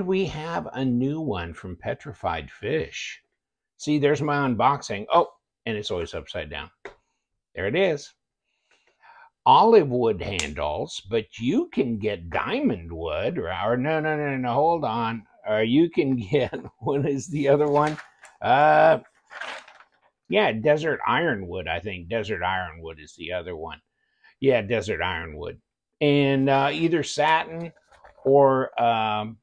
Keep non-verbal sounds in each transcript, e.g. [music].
We have a new one from Petrified Fish. See, there's my unboxing. Oh, and it's always upside down. There it is. Olive wood handles, but you can get diamond wood, or, or no, no, no, no, hold on. Or you can [laughs] get, what is the other one? Uh, yeah, desert ironwood, I think. Desert ironwood is the other one. Yeah, desert ironwood. And uh, either satin or um,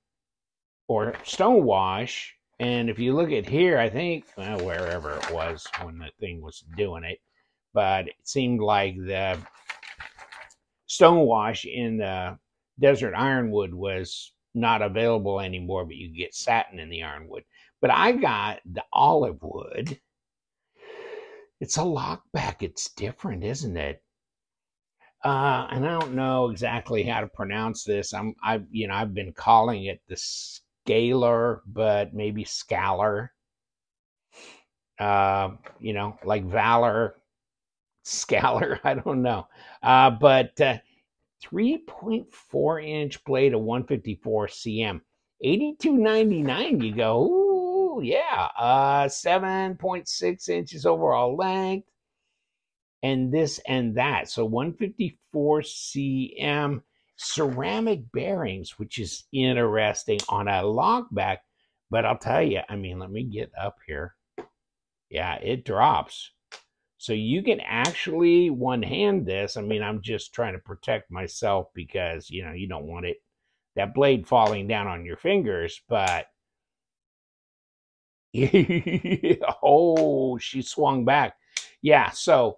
or stonewash. And if you look at here, I think well, wherever it was when the thing was doing it, but it seemed like the stonewash in the desert ironwood was not available anymore, but you get satin in the ironwood. But I got the olive wood. It's a lockback. It's different, isn't it? Uh, and I don't know exactly how to pronounce this. I'm, I, you know, I've been calling it the Skalor, but maybe Skalor. Uh, you know, like valor, Skalor. [laughs] I don't know. Uh, but uh, 3.4 inch blade of 154CM, 82.99. You go, ooh, yeah. Uh, 7.6 inches overall length and this and that. So 154CM ceramic bearings, which is interesting on a lockback. But I'll tell you, I mean, let me get up here. Yeah, it drops. So you can actually one hand this. I mean, I'm just trying to protect myself because, you know, you don't want it, that blade falling down on your fingers, but [laughs] oh, she swung back. Yeah, so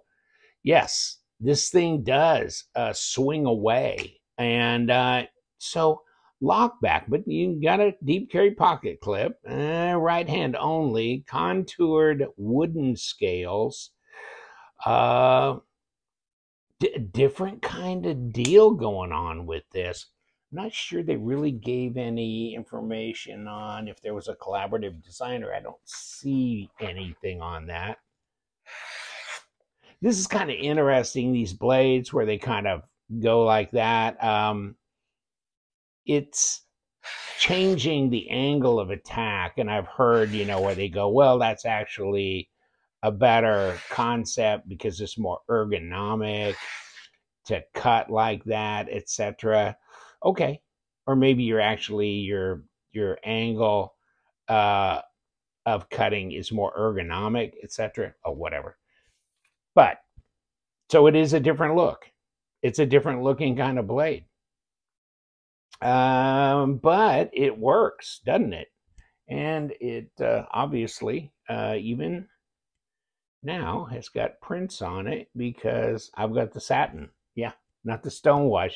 yes, this thing does uh, swing away. And uh, so lockback, but you got a deep carry pocket clip, uh, right hand only, contoured wooden scales. Uh, different kind of deal going on with this. I'm not sure they really gave any information on if there was a collaborative designer. I don't see anything on that this is kind of interesting. These blades where they kind of go like that. Um, it's changing the angle of attack, and I've heard you know where they go. Well, that's actually a better concept because it's more ergonomic to cut like that, etc. Okay, or maybe you're actually your your angle uh, of cutting is more ergonomic, etc. Or whatever. But so it is a different look. It's a different looking kind of blade. Um, but it works, doesn't it? And it uh, obviously, uh, even now, has got prints on it because I've got the satin. Yeah, not the stonewash.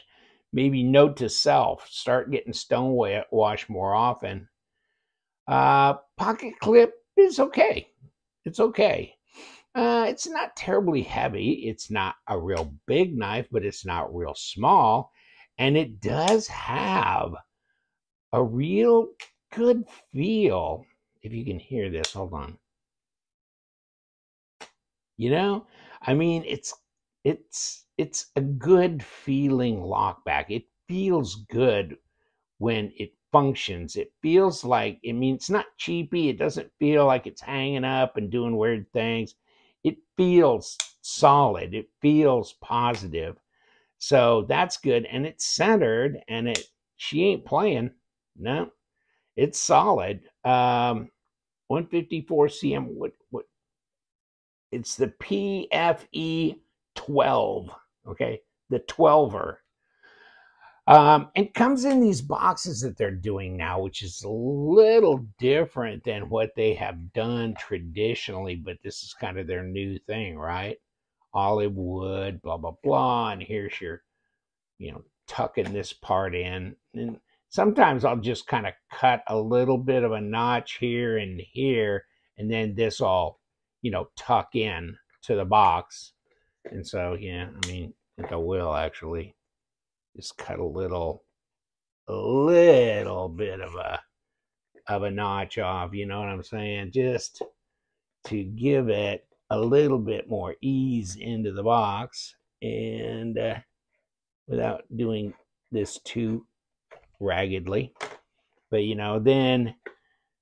Maybe note to self start getting stonewash more often. Uh, pocket clip is okay. It's okay. Uh, it's not terribly heavy. It's not a real big knife, but it's not real small. And it does have a real good feel. If you can hear this, hold on. You know, I mean, it's it's it's a good feeling lockback. It feels good when it functions. It feels like I mean, it's not cheapy. It doesn't feel like it's hanging up and doing weird things it feels solid. It feels positive. So that's good. And it's centered and it she ain't playing. No, it's solid. Um 154CM what what it's the PFE 12. Okay, the 12er. Um, and comes in these boxes that they're doing now, which is a little different than what they have done traditionally, but this is kind of their new thing, right? Olive wood, blah, blah, blah. And here's your, you know, tucking this part in. And sometimes I'll just kind of cut a little bit of a notch here and here, and then this all, you know, tuck in to the box. And so, yeah, I mean, I will actually just cut a little a little bit of a of a notch off you know what i'm saying just to give it a little bit more ease into the box and uh, without doing this too raggedly but you know, then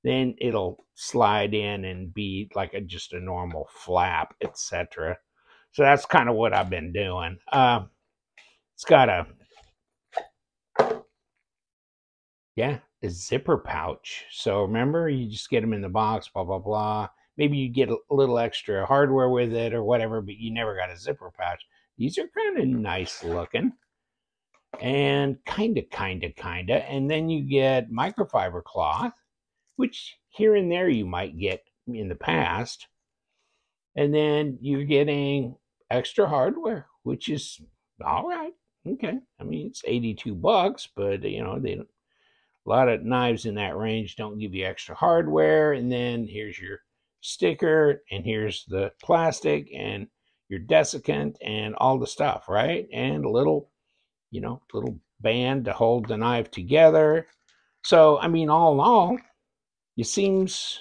then it'll slide in and be like a, just a normal flap, etc. So that's kind of what I've been doing. Uh, it's got a yeah, a zipper pouch. So remember, you just get them in the box, blah blah blah. Maybe you get a little extra hardware with it or whatever, but you never got a zipper pouch. These are kind of nice looking and kind of, kind of, kind of. And then you get microfiber cloth, which here and there you might get in the past. And then you're getting extra hardware, which is all right. Okay. I mean, it's 82 bucks, but you know, they a lot of knives in that range don't give you extra hardware. And then here's your sticker, and here's the plastic, and your desiccant, and all the stuff, right? And a little, you know, little band to hold the knife together. So, I mean, all in all, it seems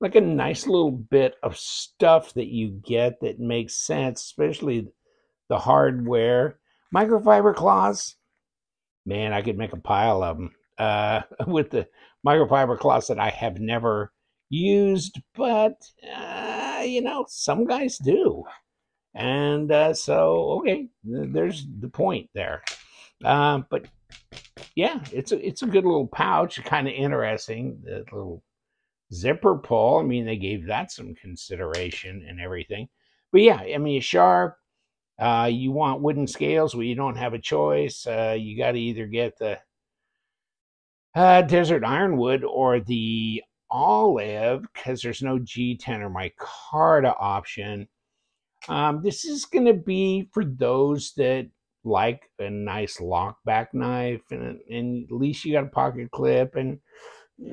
like a nice little bit of stuff that you get that makes sense, especially the hardware. Microfiber cloths, man, I could make a pile of them. Uh, [laughs] with the microfiber cloths that I have never used, but uh, you know, some guys do. And uh, so, okay, there's the point there. Uh, but yeah, it's a it's a good little pouch, kind of interesting. The little zipper pull. I mean, they gave that some consideration and everything. But yeah, I mean, sharp. Uh, you want wooden scales? Well, you don't have a choice. Uh, you got to either get the uh, desert ironwood or the olive because there's no G10 or micarta option. Um, this is going to be for those that like a nice lockback knife and, and at least you got a pocket clip and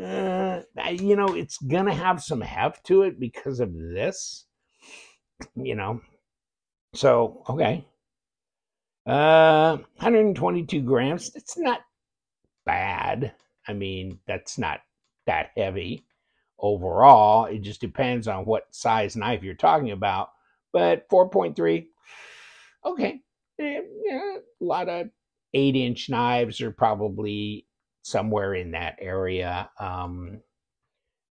uh, you know it's going to have some heft to it because of this you know. So okay. Uh 122 grams it's not bad i mean that's not that heavy overall. It just depends on what size knife you're talking about. But 4.3, okay. Eh, yeah, a lot of eight inch knives are probably somewhere in that area. Um,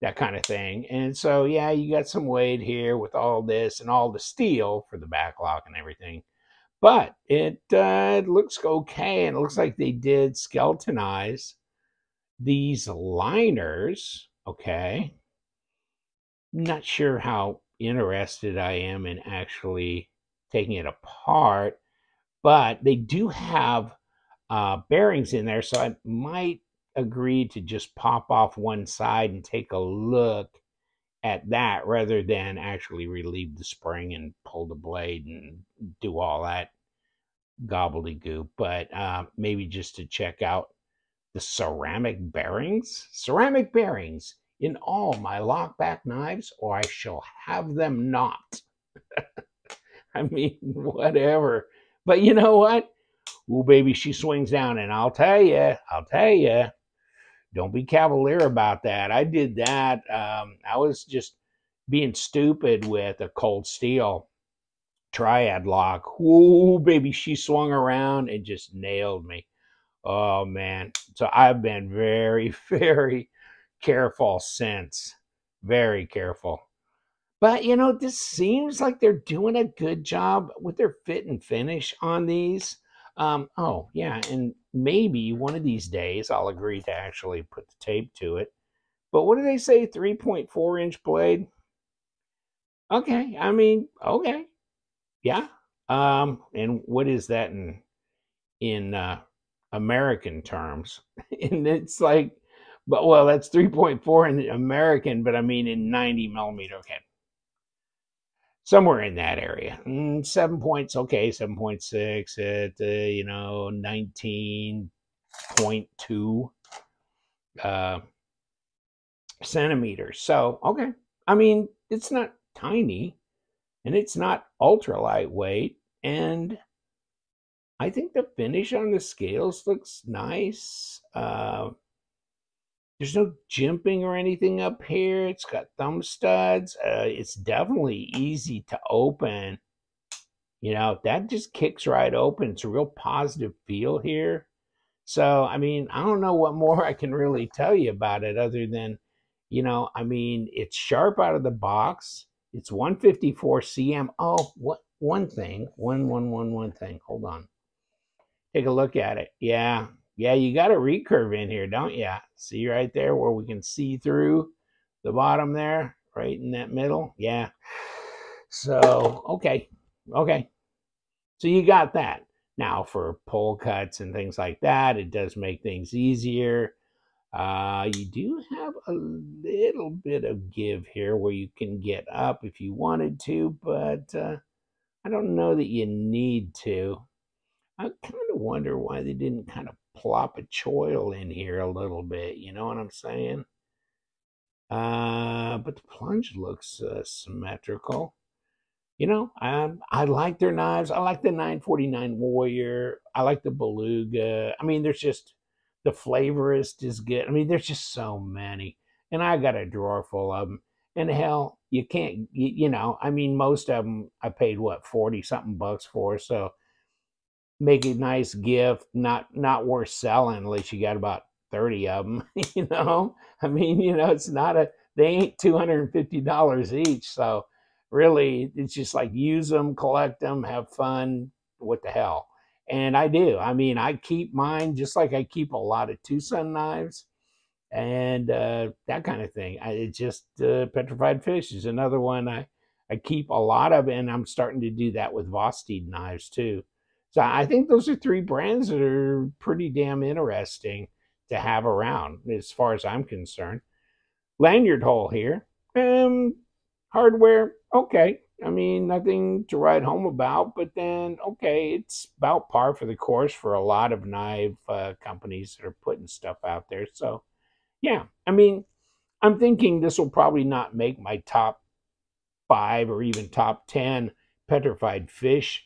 that kind of thing. And so, yeah, you got some weight here with all this and all the steel for the backlock and everything. But it, uh, it looks okay. And it looks like they did skeletonize these liners Okay. Not sure how interested I am in actually taking it apart, but they do have uh, bearings in there, so I might agree to just pop off one side and take a look at that rather than actually relieve the spring and pull the blade and do all that gobbledygook. But uh, maybe just to check out the ceramic bearings, ceramic bearings in all my lockback knives, or I shall have them not. [laughs] I mean, whatever. But you know what? Ooh, baby, she swings down, and I'll tell you, I'll tell you, don't be cavalier about that. I did that. Um, I was just being stupid with a Cold Steel Tri-Ad lock. Ooh, baby, she swung around and just nailed me. Oh man. So I've been very, [laughs] very careful since. Very careful. But you know, this seems like they're doing a good job with their fit and finish on these. Um, oh, yeah, and maybe one of these days I'll agree to actually put the tape to it. But what do they say? 3.4 inch blade? Okay, I mean, okay. Yeah. Um, and what is that in in uh American terms. [laughs] and it's like, but well, that's 3.4 in American, but I mean in 90 millimeter. Okay. Somewhere in that area. Mm, seven points, okay, 7.6 at, uh, you know, 19.2 uh, centimeters. So, okay. I mean, it's not tiny and it's not ultra lightweight. And I think the finish on the scales looks nice. Uh, there's no jimping or anything up here. It's got thumb studs. Uh, it's definitely easy to open. You know, that just kicks right open. It's a real positive feel here. So, I mean, I don't know what more I can really tell you about it other than, you know, I mean, it's sharp out of the box. It's 154 cm. Oh, what one thing, one, one, one, one thing. Hold on. Take a look at it. Yeah. Yeah, you got a recurve in here, don't you? See right there where we can see through the bottom there, right in that middle? Yeah. So, okay. Okay. So you got that. Now, for pole cuts and things like that, it does make things easier. Uh, you do have a little bit of give here where you can get up if you wanted to, but uh, I don't know that you need to. I kind of wonder why they didn't kind of plop a choil in here a little bit. You know what I'm saying? Uh, but the plunge looks uh, symmetrical you know, I I like their knives. I like the 949 Warrior. I like the Beluga. I mean, there's just the flavorist is good. I mean, there's just so many, and I got a drawer full of them. And hell, you can't, you, you know, I mean, most of them I paid what forty something bucks for. So make a nice gift, not not worth selling unless you got about thirty of them. [laughs] You know, I mean, you know, it's not a they ain't two hundred and fifty dollars each. So really it's just like use them collect them have fun what the hell and i do i mean i keep mine just like i keep a lot of tucson knives and uh, that kind of thing I, it just uh, petrified fish is another one i i keep a lot of and i'm starting to do that with vosteed knives too so i think those are three brands that are pretty damn interesting to have around as far as i'm concerned lanyard hole here um hardware okay. I mean, nothing to write home about, but then, okay, it's about par for the course for a lot of knife uh, companies that are putting stuff out there. So, yeah, I mean, I'm thinking this will probably not make my top five or even top 10 petrified fish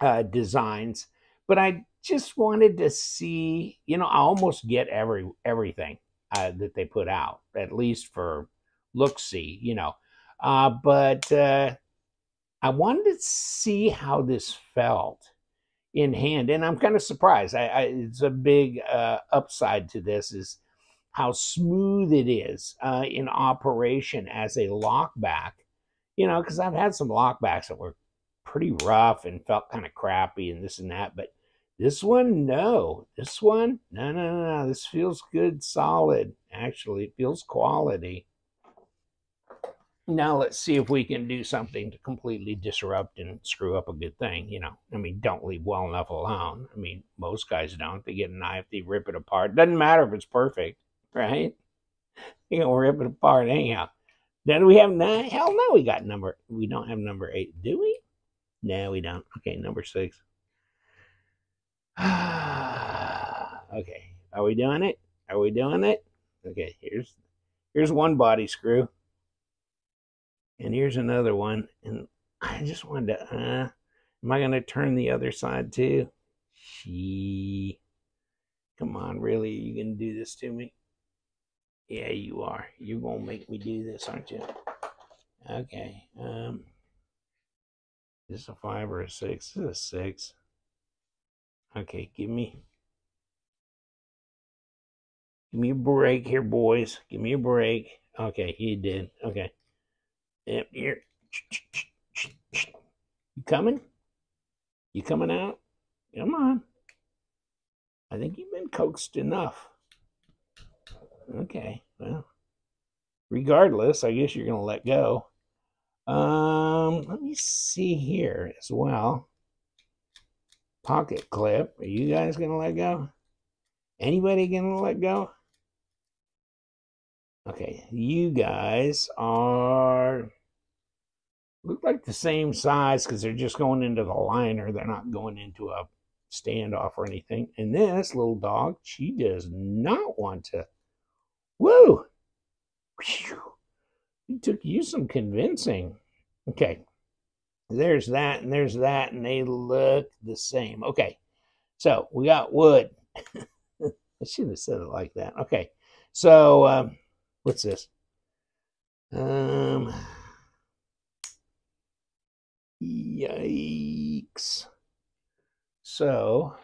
uh, designs, but I just wanted to see, you know, I almost get every everything uh, that they put out, at least for look see, you know. Uh, but uh, I wanted to see how this felt in hand, and I'm kind of surprised. I, I, it's a big uh, upside to this is how smooth it is uh, in operation as a lockback. You know, because I've had some lockbacks that were pretty rough and felt kind of crappy and this and that, but this one, no. This one, no, no, no. This feels good, solid. Actually, it feels quality. Now let's see if we can do something to completely disrupt and screw up a good thing. You know, I mean, don't leave well enough alone. I mean, most guys don't. They get a knife, they rip it apart. Doesn't matter if it's perfect, right? You know, rip it apart anyhow. Then we have nine. Hell no, we got number. We don't have number eight, do we? No, we don't. Okay, number six. [sighs] okay, are we doing it? Are we doing it? Okay, here's here's one body screw. And here's another one. And I just wanted to, uh, am I going to turn the other side too? She, come on, really? Are you going to do this to me? Yeah, you are. You're going to make me do this, aren't you? Okay. Um, is a five or a six? This is a six. Okay, give me, give me a break here, boys. Give me a break. Okay, he did. Okay. Yep, here. You coming? You coming out? Come on. I think you've been coaxed enough. Okay, well, regardless, I guess you're going to let go. Um, let me see here as well. Pocket clip. Are you guys going to let go? Anybody going to let go? Okay, you guys are look like the same size because they're just going into the liner. They're not going into a standoff or anything. And this little dog, she does not want to. Woo! Took you some convincing. Okay. There's that and there's that, and they look the same. Okay. So we got wood. [laughs] I should have said it like that. Okay. So um, What's this? Um, yikes. So,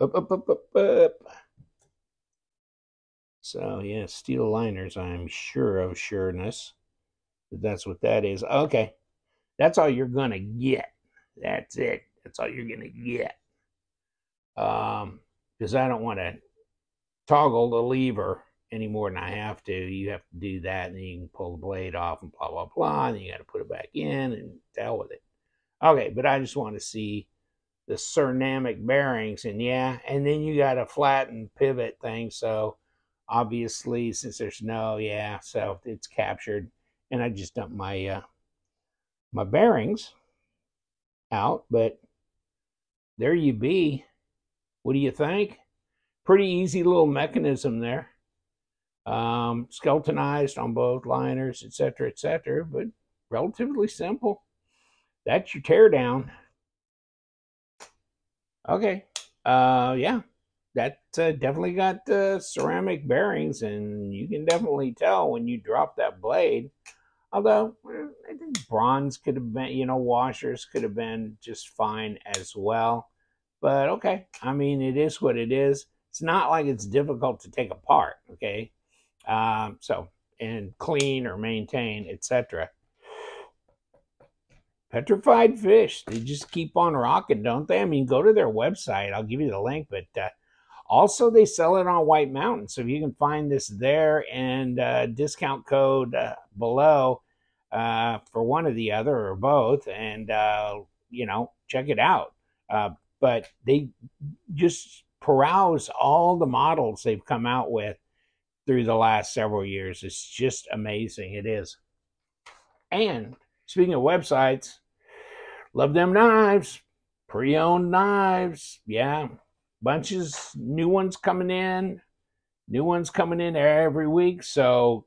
Up, up, up, up, up. So, yeah, steel liners, I'm sure of sureness. That's what that is. Okay. That's all you're going to get. That's it. That's all you're going to get. Um, because I don't want to toggle the lever any more than I have to. You have to do that, and then you can pull the blade off and blah, blah, blah. And you got to put it back in and deal with it. Okay, but I just want to see the ceramic bearings. And yeah, and then you got a flattened pivot thing. So obviously, since there's no, yeah, so it's captured. And I just dumped my, uh, my bearings out, but there you be. What do you think? Pretty easy little mechanism there. Um, skeletonized on both liners, etc., etc., but relatively simple. That's your teardown. Okay. Uh, yeah, that uh, definitely got uh, ceramic bearings, and you can definitely tell when you drop that blade. Although I think bronze could have been, you know, washers could have been just fine as well. But okay, I mean, it is what it is. It's not like it's difficult to take apart. Okay, um, so and clean or maintain, etc. Petrified fish, they just keep on rocking, don't they? I mean, go to their website. I'll give you the link, but uh, also they sell it on White Mountain, so if you can find this there and uh, discount code uh, below uh, for one or the other or both, and uh, you know, check it out. Uh, but they just peruse all the models they've come out with through the last several years. It's just amazing. It is. And speaking of websites, love them knives, pre owned knives. Yeah, bunches, new ones coming in, new ones coming in every week. So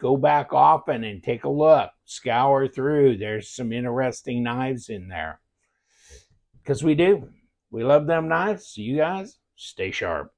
go back often and take a look, scour through. There's some interesting knives in there. Because we do. We love them knives. You guys stay sharp.